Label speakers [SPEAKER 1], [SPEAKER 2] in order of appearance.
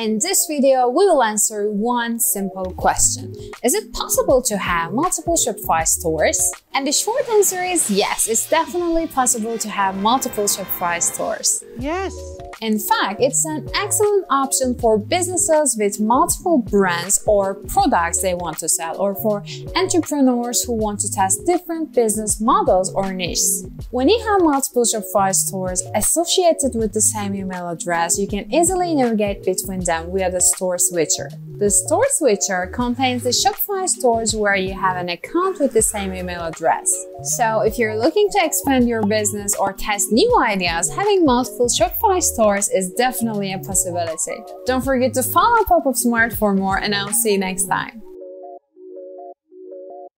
[SPEAKER 1] In this video, we will answer one simple question. Is it possible to have multiple Shopify stores? And the short answer is yes, it's definitely possible to have multiple Shopify stores.
[SPEAKER 2] Yes.
[SPEAKER 1] In fact, it's an excellent option for businesses with multiple brands or products they want to sell, or for entrepreneurs who want to test different business models or niches. When you have multiple Shopify stores associated with the same email address, you can easily navigate between them via the store switcher. The store switcher contains the Shopify stores where you have an account with the same email address. So if you're looking to expand your business or test new ideas, having multiple Shopify stores is definitely a possibility. Don't forget to follow Popupsmart for more and I'll see you next time.